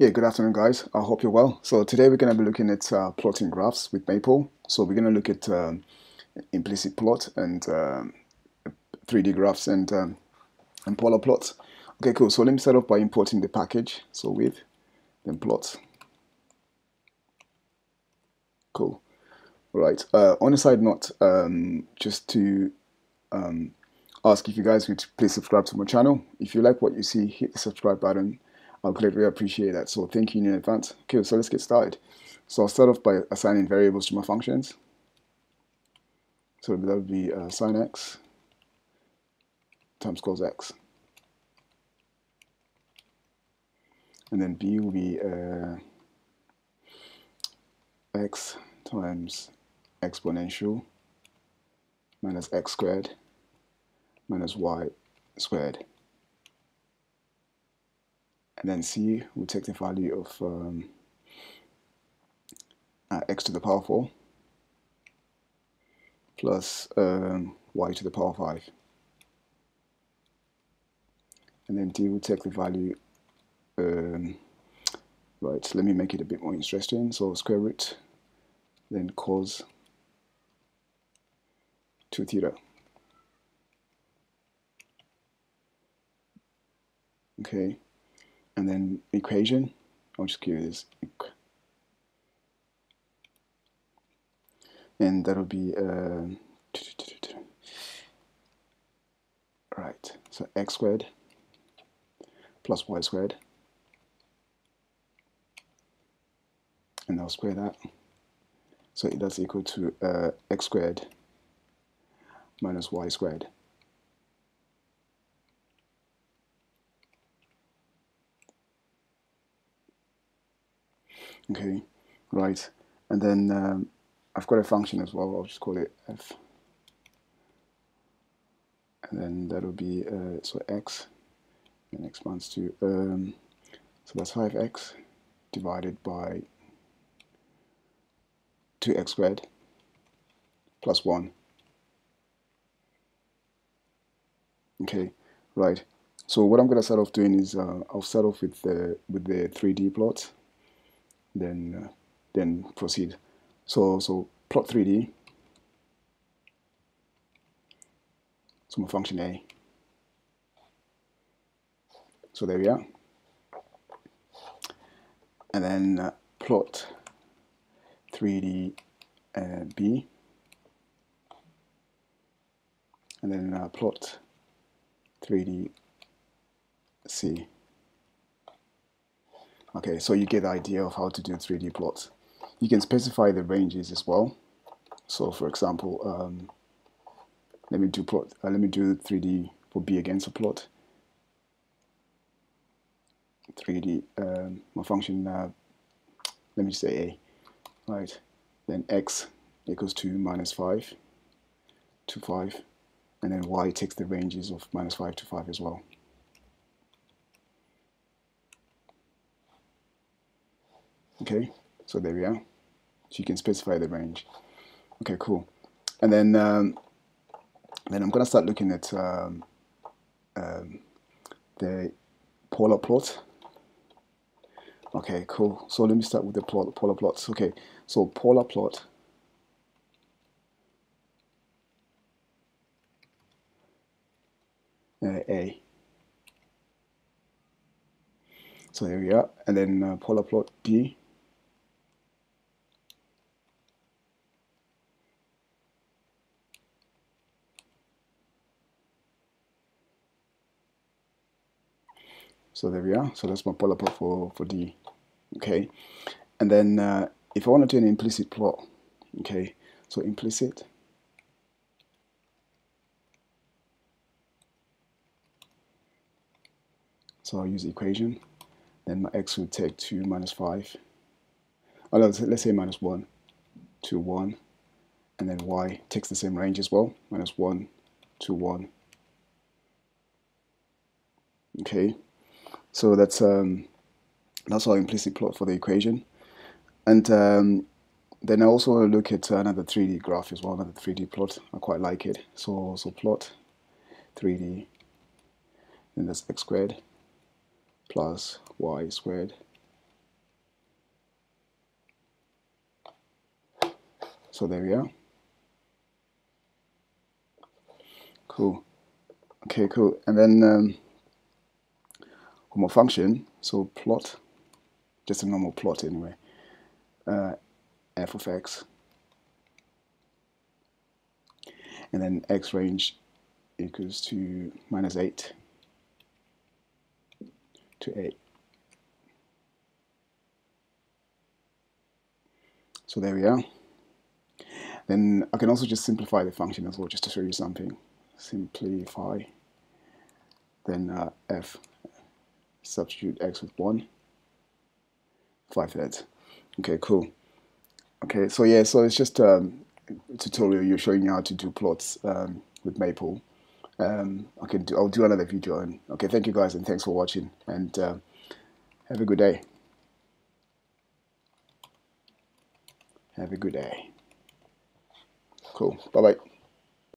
Yeah, good afternoon, guys. I hope you're well. So today we're going to be looking at uh, plotting graphs with Maple. So we're going to look at um, implicit plot and um, 3D graphs and um, and polar plots. Okay, cool. So let me start off by importing the package. So with then plot. Cool. All right. Uh, on a side note, um, just to um, ask if you guys would please subscribe to my channel. If you like what you see, hit the subscribe button I'll greatly appreciate that. So thank you in advance. Okay, so let's get started. So I'll start off by assigning variables to my functions. So that would be uh, sine x times cos x. And then b will be uh, x times exponential minus x squared minus y squared and then c will take the value of um, uh, x to the power 4 plus um, y to the power 5 and then d will take the value um, right let me make it a bit more interesting. So square root then cos 2 theta. Okay and then equation. I'll just give this. And that'll be uh, right. So x squared plus y squared. And I'll square that. So does equal to uh, x squared minus y squared okay right. And then um, I've got a function as well I'll just call it f. And then that'll be uh, so x and expands to um, so that's 5x divided by 2x squared plus 1 okay right. So what I'm going to start off doing is uh, I'll start off with the with the 3D plot then uh, then proceed. So so plot 3D. So my function A. So there we are. And then uh, plot 3D uh, B. And then uh, plot 3D C. Okay, so you get the idea of how to do 3D plots. You can specify the ranges as well. So for example, um, let me do plot. Uh, let me do 3D for B against a plot. 3D, um, my function, uh, let me say A, right, then X equals to minus 5 to 5, and then Y takes the ranges of minus 5 to 5 as well. Okay so there we are. So you can specify the range. Okay cool. And then um, then I'm gonna start looking at um, um, the polar plot. Okay cool. So let me start with the polar, polar plots. Okay so polar plot uh, A. So there we are. And then uh, polar plot D So there we are. So that's my polar plot for, for D. Okay. And then uh, if I want to do an implicit plot, okay, so implicit So I'll use the equation. Then my x would take 2 minus 5. Oh, let's, let's say minus 1 to 1. And then y takes the same range as well. Minus 1 to 1. Okay. So that's um, that's our implicit plot for the equation. And um, then I also want to look at another 3D graph as well, another 3D plot. I quite like it. So, so plot 3D, then that's x squared plus y squared. So there we are. Cool. Okay, cool. And then um, one more function. So plot, just a normal plot anyway. Uh, f of x. And then x range equals to minus 8 to 8. So there we are. Then I can also just simplify the function as well, just to show you something. Simplify. Then uh, f, substitute x with 1, 5 thirds. Okay, cool. Okay, so yeah, so it's just um, a tutorial you're showing you how to do plots um, with Maple. Um, I can do, I'll do another video. And okay, thank you guys, and thanks for watching. And uh, have a good day. Have a good day. Cool. Bye bye.